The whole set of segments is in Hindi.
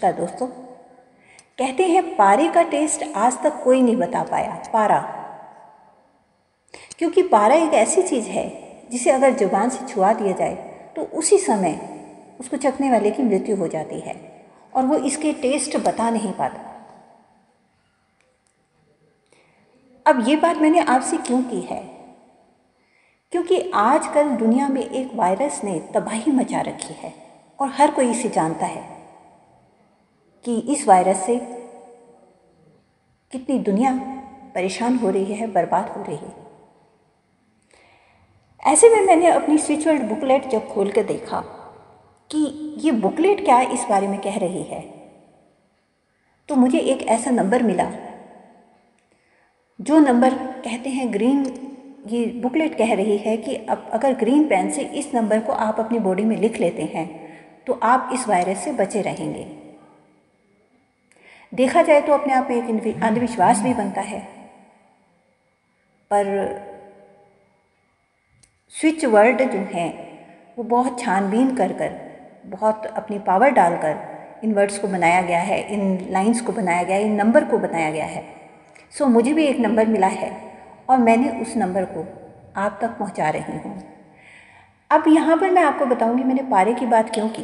का दोस्तों। कहते हैं, पारे का टेस्ट आज तक कोई नहीं बता पाया, पारा। क्योंकि पारा एक ऐसी चीज़ है, जिसे अगर ज़ुबान से छुआ दिया जाए तो उसी समय उसको चखने वाले की मृत्यु हो जाती है, और वो इसके टेस्ट बता नहीं पाता। अब ये बात मैंने आपसे क्यों की है? क्योंकि आजकल दुनिया में एक वायरस ने तबाही मचा रखी है, और हर कोई इसे जानता है। कि इस वायरस से कितनी दुनिया परेशान हो रही है, बर्बाद हो रही है। ऐसे में मैंने अपनी वर्ल्ड बुकलेट जब खोल कर देखा कि ये बुकलेट क्या इस बारे में कह रही है तो मुझे एक ऐसा नंबर मिला, जो नंबर कहते हैं ग्रीन ये बुकलेट कह रही है कि अब अगर ग्रीन पेन से इस नंबर को आप अपनी बॉडी में लिख लेते हैं तो आप इस वायरस से बचे रहेंगे। देखा जाए तो अपने आप में एक अंधविश्वास भी बनता है। पर स्विच वर्ड जो हैं वो बहुत छानबीन कर कर बहुत अपनी पावर डालकर इन वर्ड्स को बनाया गया है इन लाइंस को बनाया गया है इन नंबर को बनाया गया है। सो so, मुझे भी एक नंबर मिला है और मैंने उस नंबर को आप तक पहुँचा रही हूँ। अब यहाँ पर मैं आपको बताऊँगी मैंने पारे की बात क्यों की?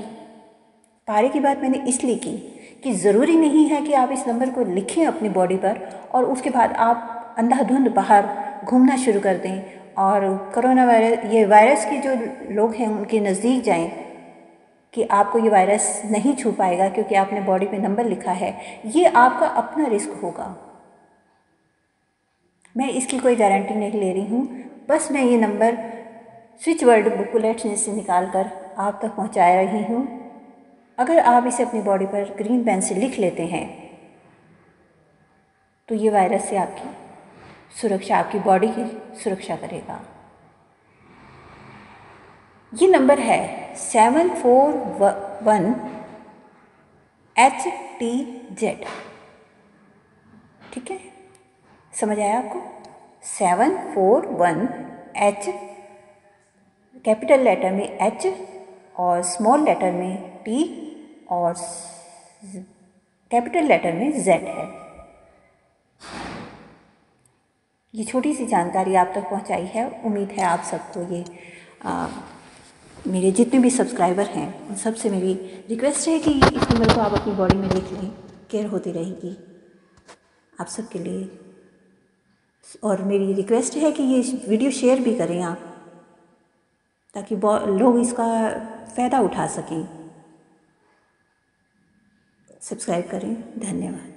पारे की बात मैंने इसलिए की कि ज़रूरी नहीं है कि आप इस नंबर को लिखें अपनी बॉडी पर और उसके बाद आप अंधाधुंध बाहर घूमना शुरू कर दें और कोरोना वायरस ये वायरस के जो लोग हैं, उनके नज़दीक जाएँ कि आपको ये वायरस नहीं छू पाएगा क्योंकि आपने बॉडी पे नंबर लिखा है। ये आपका अपना रिस्क होगा। मैं इसकी कोई गारंटी नहीं ले रही हूँ। बस मैं ये नंबर स्विच वर्ड बुकलेट से निकाल कर आप तक पहुँचा रही हूँ। अगर आप इसे अपनी बॉडी पर ग्रीन पेन से लिख लेते हैं तो ये वायरस से आपकी सुरक्षा, आपकी बॉडी की सुरक्षा करेगा। ये नंबर है seven four one H T Z ठीक है? समझ आया आपको? Seven four one H capital letter में एच और स्मॉल लेटर में टी और कैपिटल लेटर में जेड है। ये छोटी सी जानकारी आप तक पहुंचाई है। उम्मीद है आप सबको ये आ, मेरे जितने भी सब्सक्राइबर हैं उन सबसे मेरी रिक्वेस्ट है कि इस नंबर को आप अपनी बॉडी में लिख लें केयर होती रहेगी। आप सबके लिए और मेरी रिक्वेस्ट है कि ये वीडियो शेयर भी करें आप ताकि लोग इसका फ़ायदा उठा सकें। सब्सक्राइब करें। धन्यवाद।